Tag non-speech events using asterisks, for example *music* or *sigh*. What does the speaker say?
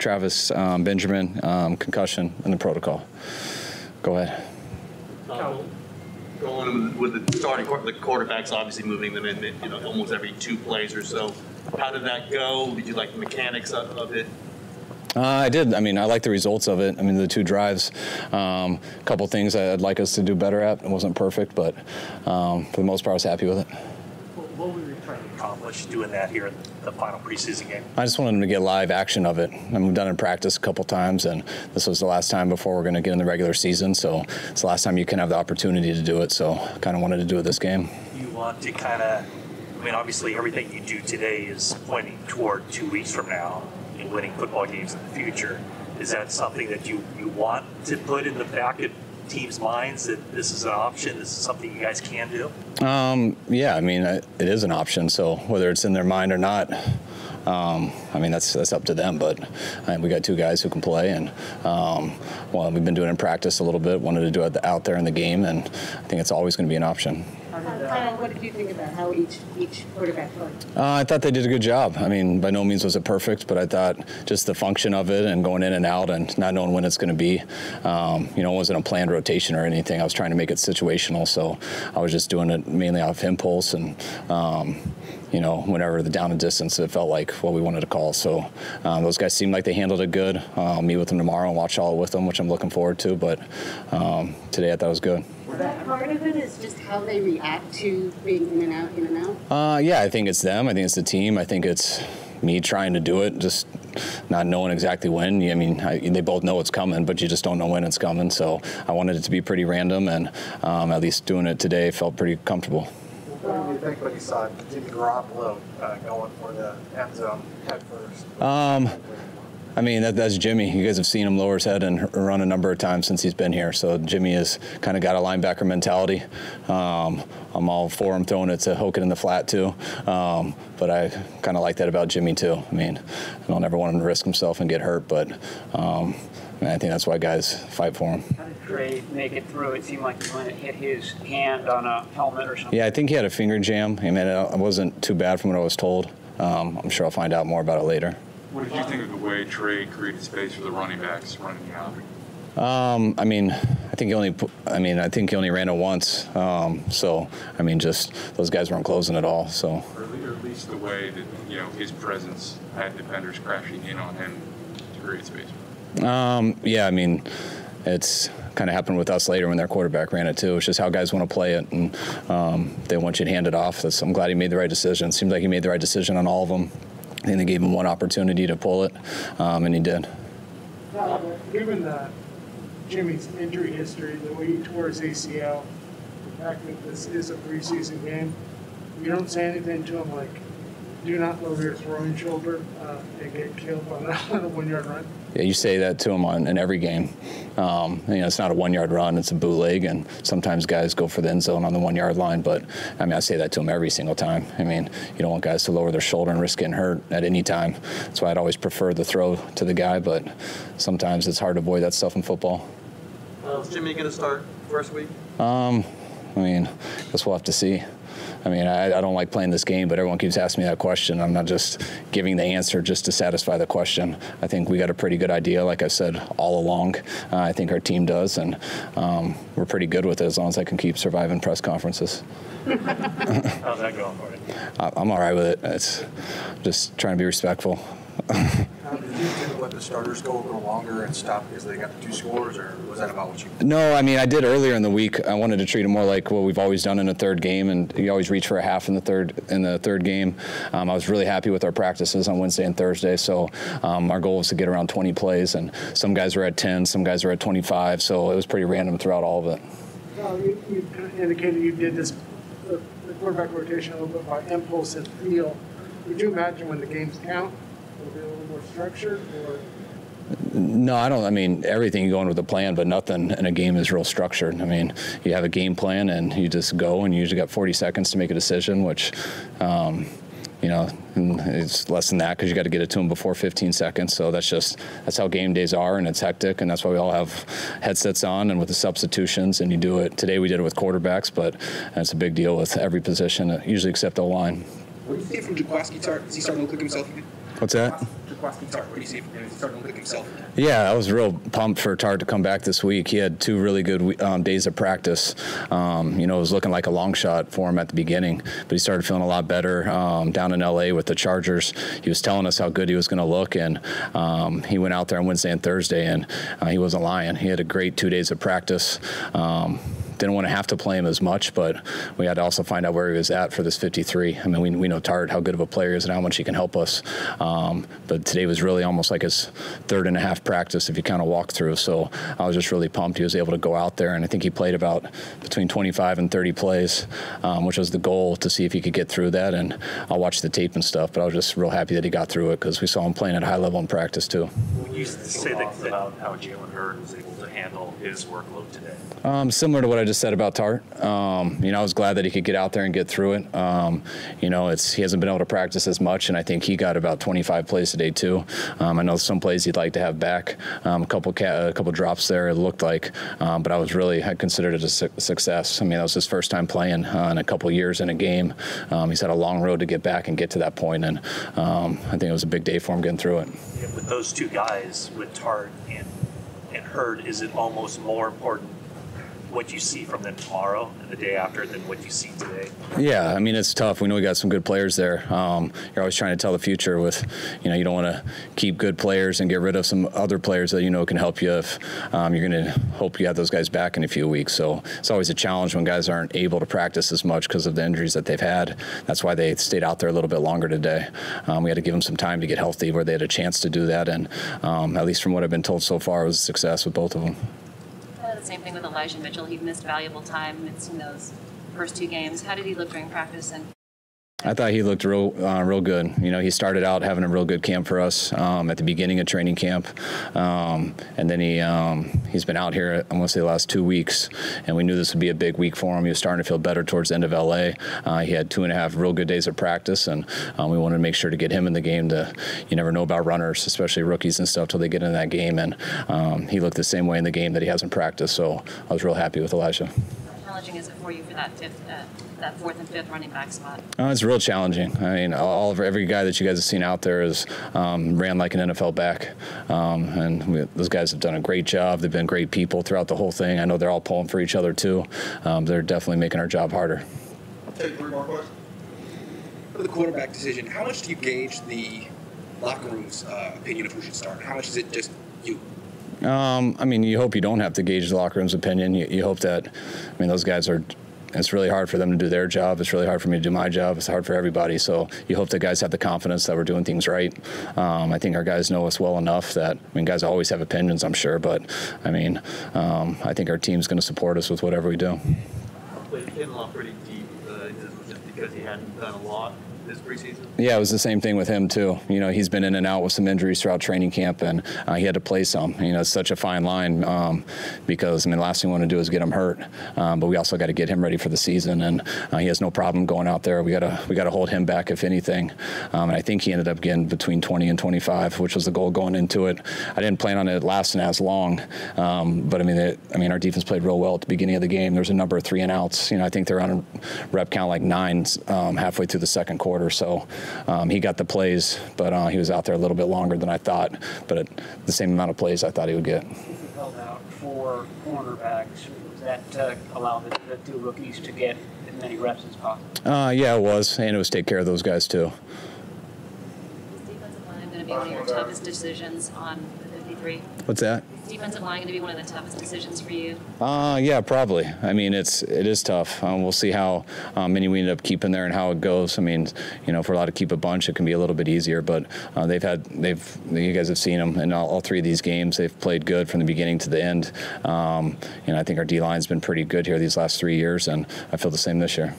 Travis um, Benjamin um, concussion in the protocol. Go ahead. Um, Going with the starting, the quarterbacks obviously moving them in, you know, almost every two plays or so. How did that go? Did you like the mechanics of of it? Uh, I did. I mean, I like the results of it. I mean, the two drives, a um, couple things I'd like us to do better at. It wasn't perfect, but um, for the most part, I was happy with it. What were you trying to accomplish doing that here in the final preseason game? I just wanted them to get live action of it. Mean, we've done it in practice a couple times, and this was the last time before we're going to get in the regular season. So it's the last time you can have the opportunity to do it. So I kind of wanted to do it this game. You want to kind of, I mean, obviously everything you do today is pointing toward two weeks from now and winning football games in the future. Is that something that you, you want to put in the back of teams' minds that this is an option, this is something you guys can do? Um, yeah, I mean, it is an option. So whether it's in their mind or not, um, I mean, that's that's up to them. But uh, we got two guys who can play, and um, well, we've been doing it in practice a little bit. Wanted to do it out there in the game, and I think it's always going to be an option. Kyle, what did you think about how each each quarterback played? Uh, I thought they did a good job. I mean, by no means was it perfect, but I thought just the function of it and going in and out and not knowing when it's going to be, um, you know, it wasn't a planned rotation or anything. I was trying to make it situational, so I was just doing it mainly off impulse and. Um, you know, whenever the down and distance, it felt like what we wanted to call. So um, those guys seemed like they handled it good. I'll meet with them tomorrow and watch all with them, which I'm looking forward to. But um, today I thought it was good. Part of it is just how they react to being in and out, in and out. Uh, yeah, I think it's them. I think it's the team. I think it's me trying to do it, just not knowing exactly when. I mean, I, they both know it's coming, but you just don't know when it's coming. So I wanted it to be pretty random, and um, at least doing it today felt pretty comfortable. Think when you saw Jimmy Garoppolo uh, going for the end zone head first? Um, I mean, that, that's Jimmy. You guys have seen him lower his head and run a number of times since he's been here. So Jimmy has kind of got a linebacker mentality. Um, I'm all for him throwing it to Hoken in the flat too. Um, but I kind of like that about Jimmy too. I mean, I don't ever want him to risk himself and get hurt, but um, I think that's why guys fight for him. How did Trey make it through? It seemed like he went and hit his hand on a helmet or something. Yeah, I think he had a finger jam. I mean, it wasn't too bad from what I was told. Um, I'm sure I'll find out more about it later. What did you think of the way Trey created space for the running backs running out? Um, I mean, I think he only. I mean, I think he only ran it once. Um, so, I mean, just those guys weren't closing at all. So, Or at le- or at least the way that, you know, his presence had defenders crashing in on him to create space. um, yeah, I mean, it's kind of happened with us later when their quarterback ran it too. It's just how guys want to play it, and um, they want you to hand it off. That's, I'm glad he made the right decision. Seems like he made the right decision on all of them. Think they gave him one opportunity to pull it, um, and he did. Given uh, Jimmy's injury history, the way he tore his ACL, the fact that this is a preseason game, you don't say anything to him like, do not lower your throwing shoulder uh, and get killed on a, on one-yard run. Yeah, you say that to him on in every game. Um, you know, it's not a one-yard run; it's a bootleg, and sometimes guys go for the end zone on the one-yard line. But I mean, I say that to him every single time. I mean, you don't want guys to lower their shoulder and risk getting hurt at any time. That's why I'd always prefer the throw to the guy. But sometimes it's hard to avoid that stuff in football. Uh, is Jimmy going to start first week? Um, I mean, I guess we'll have to see. I mean, I, I don't like playing this game, but everyone keeps asking me that question. I'm not just giving the answer just to satisfy the question. I think we got a pretty good idea, like I've said all along. Uh, I think our team does, and um, we're pretty good with it as long as I can keep surviving press conferences. How's that going for you? I, I'm all right with it. It's just trying to be respectful. *laughs* Now, did you intend to let the starters go a little longer and stop because they got the two scores, or was that about what you? No, I mean I did earlier in the week. I wanted to treat it more like what we've always done in a third game, and you always reach for a half in the third in the third game. Um, I was really happy with our practices on Wednesday and Thursday. So um, our goal was to get around 20 plays, and some guys were at 10, some guys were at 25. So it was pretty random throughout all of it. Well, you, you kind of indicated you did this, the, the quarterback rotation a little bit by impulse and feel. Would you imagine when the games count, it'll be a little more structured, or No, I don't. I mean, everything you go in with a plan, but nothing in a game is real structured. I mean, you have a game plan and you just go, and you usually got 40 seconds to make a decision, which, um, you know, and it's less than that because you got to get it to them before 15 seconds. So that's just that's how game days are, and it's hectic, and that's why we all have headsets on and with the substitutions, and you do it. Today we did it with quarterbacks, but it's a big deal with every position, usually except the line. What do you think from Jaquiski? Start, is he starting to look like himself again? What's that? Himself. Yeah, I was real pumped for Tartt to come back this week. He had two really good um, days of practice. Um, you know, it was looking like a long shot for him at the beginning, but he started feeling a lot better um, down in LA with the Chargers. He was telling us how good he was going to look, and um, he went out there on Wednesday and Thursday, and uh, he wasn't lying. He had a great two days of practice. Didn't want to have to play him as much, but we had to also find out where he was at for this 53. I mean, we, we know Tartt how good of a player is and how much he can help us. Um, but today was really almost like his third and a half practice if you kind of walk through. So I was just really pumped he was able to go out there, and I think he played about between 25 and 30 plays, um, which was the goal to see if he could get through that. And I'll watch the tape and stuff, but I was just real happy that he got through it because we saw him playing at a high level in practice too. You say that, about how Jalen Hurd was able to handle his workload today. Um, similar to what I just said about Tartt. Um, you know, I was glad that he could get out there and get through it. Um, you know, it's he hasn't been able to practice as much, and I think he got about 25 plays today too. Um, I know some plays he'd like to have back. Um, a couple ca- a couple drops there it looked like, um, but I was really I considered it a su- success. I mean, that was his first time playing uh, in a couple years in a game. he's had a long road to get back and get to that point, and I think it was a big day for him getting through it. Yeah, with those two guys, with Tartt and and Hurd, is it almost more important what you see from them tomorrow and the day after than what you see today? Yeah, I mean it's tough. We know we got some good players there. Um, you're always trying to tell the future with, you know, you don't want to keep good players and get rid of some other players that you know can help you. If um, you're going to hope you have those guys back in a few weeks, so it's always a challenge when guys aren't able to practice as much because of the injuries that they've had. That's why they stayed out there a little bit longer today. Um, we had to give them some time to get healthy, where they had a chance to do that, and um, at least from what I've been told so far, it was a success with both of them. The same thing with Elijah Mitchell. He missed valuable time in those first two games. How did he look during practice? And I thought he looked real, uh, real good. You know, he started out having a real good camp for us um, at the beginning of training camp, um, and then he um, he's been out here. I'm gonna say the last two weeks, and we knew this would be a big week for him. He was starting to feel better towards the end of LA. Uh, he had two and a half real good days of practice, and um, we wanted to make sure to get him in the game. To you never know about runners, especially rookies and stuff, till they get in that game. And um, he looked the same way in the game that he hasn't practiced. So I was real happy with Elijah. How challenging is it for you for that fifth? Uh, that fourth and fifth running back spot? Oh, it's real challenging. I mean, all of every guy that you guys have seen out there is um, ran like an NFL back, um, and we, those guys have done a great job. They've been great people throughout the whole thing. I know they're all pulling for each other too. Um, they're definitely making our job harder. I'll take three more questions. For the quarterback decision, how much do you gauge the locker room's uh, opinion of who should start? How much is it just you? Um, I mean, you hope you don't have to gauge the locker room's opinion. You, you hope that, I mean, those guys are it's really hard for them to do their job. It's really hard for me to do my job. It's hard for everybody. So you hope that guys have the confidence that we're doing things right. Um, I think our guys know us well enough that I mean, guys always have opinions, I'm sure, but I mean, um, I think our team's going to support us with whatever we do. Played Kinlaw pretty deep, uh, just because he hadn't done a lot preseason? Yeah, it was the same thing with him too. You know, he's been in and out with some injuries throughout training camp, and uh, he had to play some. You know, it's such a fine line um, because I mean, the last thing we want to do is get him hurt, um, but we also got to get him ready for the season, and uh, he has no problem going out there. We got to we got to hold him back if anything, um, and I think he ended up getting between 20 and 25, which was the goal going into it. I didn't plan on it lasting as long, um, but I mean, it, I mean, our defense played real well at the beginning of the game. There was a number of three and outs. You know, I think they're on a rep count like nine um, halfway through the second quarter, so um, he got the plays, but uh, he was out there a little bit longer than I thought, but the same amount of plays I thought he would get. held out four cornerbacks. That uh, allow the, the, two rookies to get as many reps as possible? Uh, yeah, it was, and it was take care of those guys too. Is defensive line going to be one of your toughest decisions on the 53? What's that? defensive line going to be one of the toughest decisions for you? Uh, yeah, probably. I mean, it's it is tough. Um, we'll see how um, many we end up keeping there and how it goes. I mean, you know, if we're allowed to keep a bunch, it can be a little bit easier. But uh, they've had they've you guys have seen them in all, all, three of these games. They've played good from the beginning to the end. Um, and I think our D line's been pretty good here these last three years, and I feel the same this year.